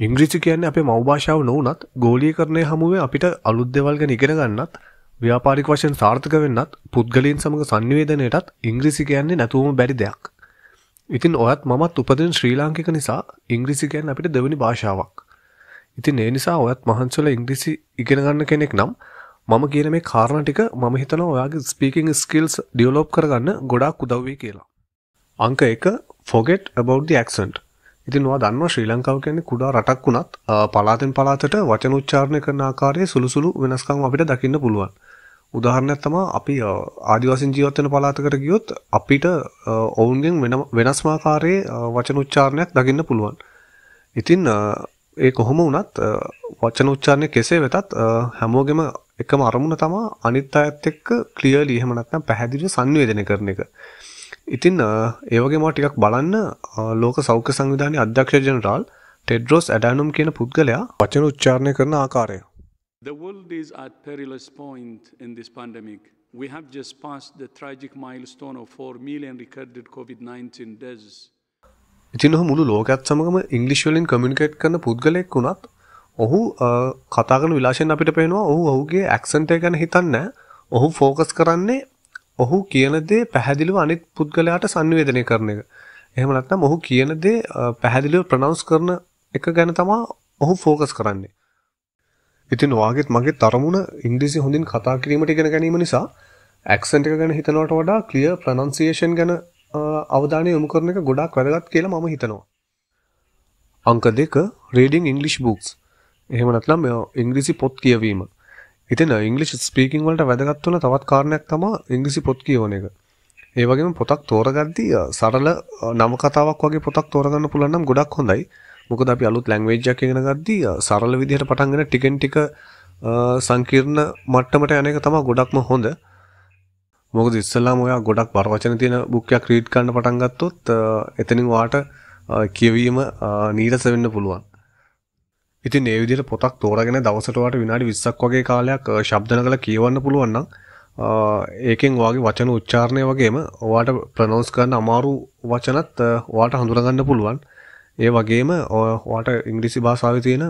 ඉංග්‍රීසි කියන්නේ අපේ මව් භාෂාව නොවුනත් ගෝලීකරණය හමුවේ අපිට අලුත් දේවල් ගැන ඉගෙන ගන්නත් ව්‍යාපාරික වශයෙන් සාර්ථක වෙන්නත් පුද්ගලයන් සමග sannivedanayටත් ඉංග්‍රීසි කියන්නේ නැතුවම බැරි දෙයක්. ඉතින් ඔයත් මමත් උපදින ශ්‍රී ලාංකික නිසා ඉංග්‍රීසි කියන්නේ අපිට දෙවෙනි භාෂාවක්. ඉතින් ඒ නිසා ඔයත් මහන්සිලා ඉංග්‍රීසි ඉගෙන ගන්න කෙනෙක් නම් මම කියන මේ කාරණා ටික මම හිතනවා ඔයාගේ ස්පීකිං ස්කිල්ස් ඩෙවලොප් කරගන්න ගොඩාක් උදව් වෙයි කියලා. අංක 1 forget about the accent ඉතින් ඔයා දන්නවා ශ්‍රී ලංකාව කියන්නේ කුඩා රටක් වුණත් පළාතෙන් පළාතට වචන උච්චාරණය කරන ආකාරයේ සුළු සුළු වෙනස්කම් අපිට දකින්න පුළුවන්. උදාහරණයක් තමයි අපි ආදිවාසීන් ජීවත් වෙන පළාතකට ගියොත් අපිට ඔවුන්ගෙන් වෙනස්ම ආකාරයේ වචන උච්චාරණයක් දකින්න පුළුවන්. ඉතින් ඒ කොහොම වුණත් වචන උච්චාරණය කෙසේ වෙතත් හැමෝගෙම එකම අරමුණ තමයි අනිත් අයත් එක්ක ක්ලියර්ලි එහෙම නැත්නම් පැහැදිලිව සංවේදනය කරන එක. ඉතින් ඒ වගේම ටිකක් බලන්න ලෝක සෞඛ්‍ය සංවිධානයේ අධ්‍යක්ෂ ජෙනරාල් ටෙඩ්රොස් ඇඩානුම් කියන පුද්ගලයා වචන උච්චාරණය කරන ආකාරය. The world is at perilous point in this pandemic. We have just passed the tragic milestone of 4 million recorded COVID-19 deaths. ඉතින් ඔහු මුළු ලෝකයත් සමගම ඉංග්‍රීසි වලින් කමියුනිකේට් කරන පුද්ගලයෙක් වුණත් ඔහු කතා කරන විලාසයෙන් අපිට පේනවා ඔහු ඔහුගේ ඇක්සන්ට් එක ගැන හිතන්නේ ඔහු ફોකස් කරන්නේ ඔහු කියන දේ පැහැදිලිව අනිත් පුද්ගලයාට sannivedanaya කරන එක. එහෙම නැත්නම් ඔහු කියන දේ පැහැදිලිව ප්‍රොනවුන්ස් කරන එක ගැන තමයි ඔහු ફોකස් කරන්නේ. ඉතින් ඔයාගෙත් මගේ තරමුණ ඉංග්‍රීසි හොඳින් කතා කිරීමට ඉගෙන ගැනීම නිසා ඇක්සන්ට් එක ගැන හිතනවට වඩා ක්ලියර් ප්‍රොනන්සියේෂන් ගැන අවධානය යොමු කරන එක ගොඩාක් වැදගත් කියලා මම හිතනවා. අංක 2 reading english books. එහෙම නැත්නම් ඉංග්‍රීසි පොත් කියවීම. ඉතින් ඉංග්‍රීසි ස්පීකින් වලට වැදගත් වෙන තවත් කාරණයක් තමයි ඉංග්‍රීසි පොත් කියවන එක. ඒ වගේම පොතක් තෝරගද්දී සරල නවකතාවක් වගේ පොතක් තෝරගන්න පුළුවන් නම් ගොඩක් හොඳයි. මොකද අපි අලුත් ලැන්ග්වේජ් එකක් ඉගෙන ගද්දී සරල විදිහට පටන් ගන්න ටිකෙන් ටික සංකීර්ණ මට්ටමට යන එක තමයි ගොඩක්ම හොඳ. මොකද ඉස්සෙල්ලාම ඔයා ගොඩක් බර වචන තියෙන බුක් එකක් රීඩ් කරන්න පටන් ගත්තොත් එතනින් ඔයාට කියවීම නීරස වෙන්න පුළුවන්. ඉතින් ඒ විදිහට පොතක් තෝරගෙන දවසට වට විනාඩි 20ක් වගේ කාලයක් ශබ්ද නගලා කියවන්න පුළුවන් නම් ඒකෙන් ඔයාගේ වචන උච්චාරණය වගේම ඔයාට ප්‍රොනවුන්ස් කරන්න අමාරු වචනත් ඔයාට හඳුනා පුළුවන්. ඒ වගේම ඔයාට ඉංග්‍රීසි භාෂාවේ තියෙන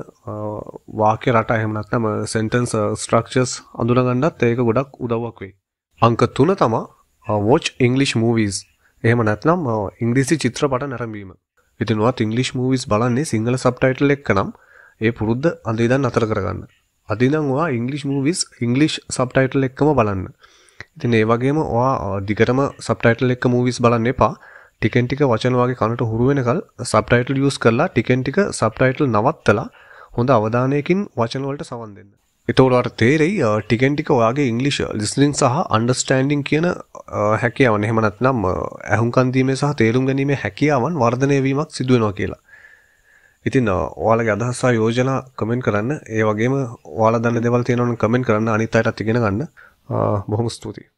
වාක්‍ය රට එහෙම නැත්නම් සෙන්ටන්ස් ස්ට්‍රක්චර්ස් අඳුනා ගන්නත් ඒක ගොඩක් උදව්වක් වෙයි. අංක 3 තමයි watch English movies. එහෙම නැත්නම් ඉංග්‍රීසි චිත්‍රපට නැරඹීම. ඉතින් ඔයාත් ඉංග්‍රීසි movies බලන්නේ සිංහල සබ්ටයිටල් එක්ක නම් ඒ පුරුද්ද අද ඉඳන් අතර කරගන්න. අද ඉඳන් ඔයා ඉංග්‍රීසි මූවිස් ඉංග්‍රීසි සබ්ටයිටල් එක්කම බලන්න. ඉතින් ඒ වගේම ඔයා දිගටම සබ්ටයිටල් එක්ක මූවිස් බලන්න එපා. ටිකෙන් ටික වචන වගේ කනට හුරු වෙනකල් සබ්ටයිටල් යූස් කරලා ටිකෙන් ටික සබ්ටයිටල් නවත්තලා හොඳ අවධානයකින් වචන වලට සවන් දෙන්න. එතකොට ඔයාලට තේරෙයි ටිකෙන් ටික ඔයාගේ ඉංග්‍රීසි ලිසනින් සහ අන්ඩර්ස්ටෑන්ඩින් කියන හැකියාවන් එහෙම නැත්නම් ඇහුම්කන් දීමේ සහ තේරුම් ගැනීමේ හැකියාවන් වර්ධනය වීමක් සිදු වෙනවා කියලා. ඉතින් ඔයාලගේ අදහස් සහ යෝජනා කමෙන්ට් කරන්න. ඒ වගේම ඔයාලා දන්න දේවල් තියෙනවා නම් කමෙන්ට් කරන්න අනිත් අයටත් ඉගෙන ගන්න. බොහොම ස්තුතියි.